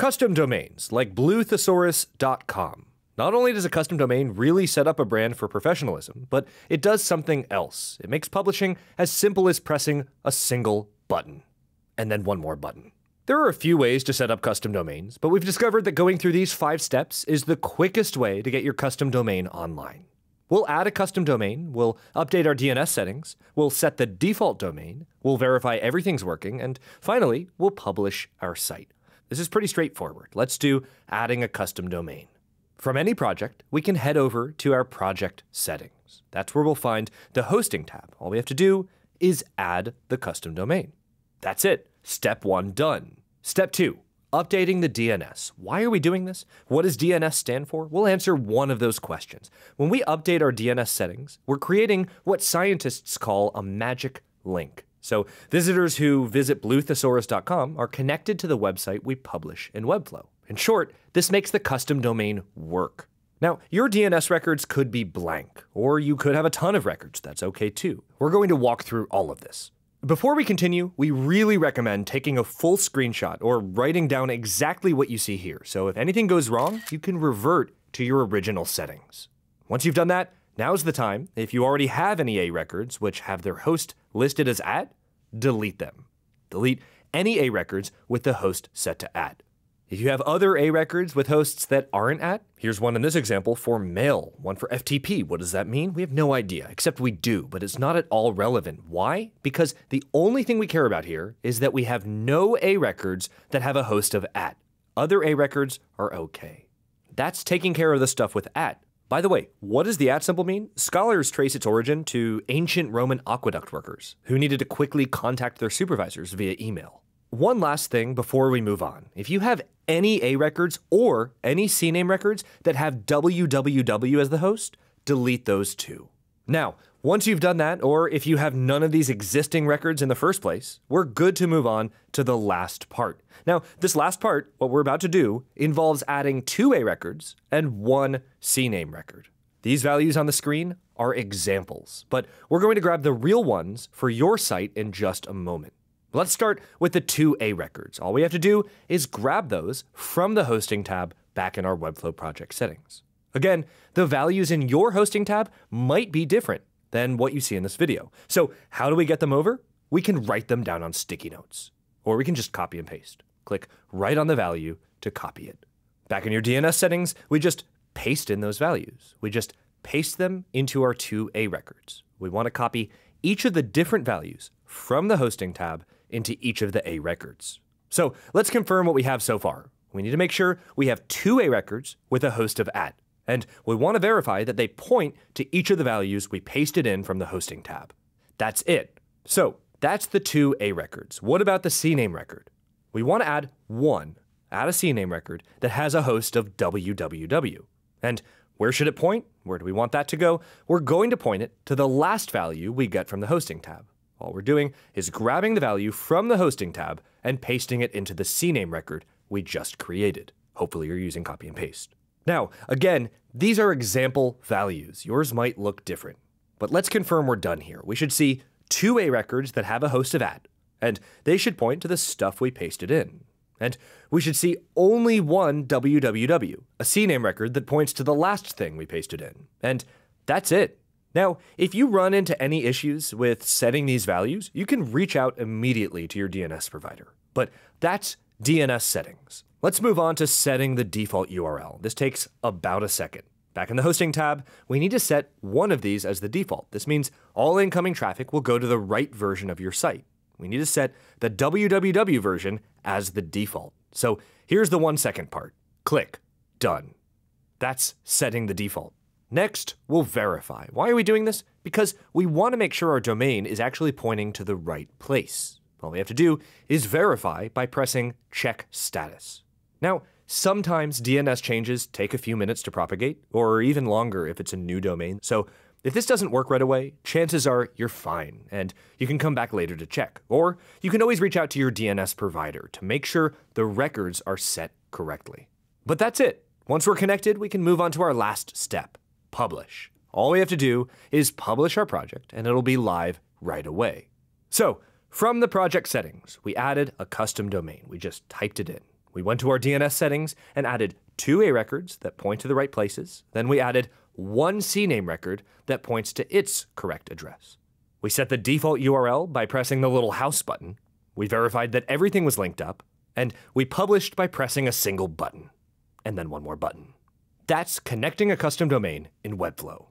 Custom domains like bluethesaurus.com. Not only does a custom domain really set up a brand for professionalism, but it does something else. It makes publishing as simple as pressing a single button. And then one more button. There are a few ways to set up custom domains, but we've discovered that going through these five steps is the quickest way to get your custom domain online. We'll add a custom domain, we'll update our DNS settings, we'll set the default domain, we'll verify everything's working, and finally, we'll publish our site. This is pretty straightforward. Let's do adding a custom domain. From any project, we can head over to our project settings. That's where we'll find the hosting tab. All we have to do is add the custom domain. That's it. Step one done. Step two, updating the DNS. Why are we doing this? What does DNS stand for? We'll answer one of those questions. When we update our DNS settings, we're creating what scientists call a magic link. So visitors who visit bluethesaurus.com are connected to the website we publish in Webflow. In short, this makes the custom domain work. Now, your DNS records could be blank, or you could have a ton of records. That's okay too. We're going to walk through all of this. Before we continue, we really recommend taking a full screenshot or writing down exactly what you see here. So if anything goes wrong, you can revert to your original settings. Once you've done that, now's the time. If you already have any A records which have their host listed as at, delete them. Delete any A records with the host set to at. If you have other A records with hosts that aren't at, here's one in this example for mail, one for FTP. What does that mean? We have no idea, except we do, but it's not at all relevant. Why? Because the only thing we care about here is that we have no A records that have a host of at. Other A records are okay. That's taking care of the stuff with at. By the way, what does the at symbol mean? Scholars trace its origin to ancient Roman aqueduct workers who needed to quickly contact their supervisors via email. One last thing before we move on. If you have any A records or any CNAME records that have www as the host, delete those too. Now, once you've done that, or if you have none of these existing records in the first place, we're good to move on to the last part. Now, this last part, what we're about to do, involves adding two A records and one CNAME record. These values on the screen are examples, but we're going to grab the real ones for your site in just a moment. Let's start with the two A records. All we have to do is grab those from the hosting tab back in our Webflow project settings. Again, the values in your hosting tab might be different than what you see in this video. So how do we get them over? We can write them down on sticky notes, or we can just copy and paste. Click right on the value to copy it. Back in your DNS settings, we just paste in those values. We just paste them into our two A records. We want to copy each of the different values from the hosting tab into each of the A records. So let's confirm what we have so far. We need to make sure we have two A records with a host of at, and we want to verify that they point to each of the values we pasted in from the hosting tab. That's it. So that's the two A records. What about the CNAME record? We want to add one, add a CNAME record that has a host of www. And where should it point? Where do we want that to go? We're going to point it to the last value we get from the hosting tab. All we're doing is grabbing the value from the hosting tab and pasting it into the CNAME record we just created. Hopefully you're using copy and paste. Now, again, these are example values. Yours might look different. But let's confirm we're done here. We should see two A records that have a host of at, and they should point to the stuff we pasted in. And we should see only one www, a CNAME record that points to the last thing we pasted in. And that's it. Now, if you run into any issues with setting these values, you can reach out immediately to your DNS provider. But that's DNS settings. Let's move on to setting the default URL. This takes about a second. Back in the hosting tab, we need to set one of these as the default. This means all incoming traffic will go to the right version of your site. We need to set the www version as the default. So here's the one second part. Click, done. That's setting the default. Next, we'll verify. Why are we doing this? Because we want to make sure our domain is actually pointing to the right place. All we have to do is verify by pressing check status. Now, sometimes DNS changes take a few minutes to propagate, or even longer if it's a new domain. So if this doesn't work right away, chances are you're fine, and you can come back later to check. Or you can always reach out to your DNS provider to make sure the records are set correctly. But that's it. Once we're connected, we can move on to our last step publish. All we have to do is publish our project and it'll be live right away. So, from the project settings, we added a custom domain. We just typed it in. We went to our DNS settings and added two A records that point to the right places. Then we added one CNAME record that points to its correct address. We set the default URL by pressing the little house button. We verified that everything was linked up, and we published by pressing a single button, and then one more button. That's connecting a custom domain in Webflow.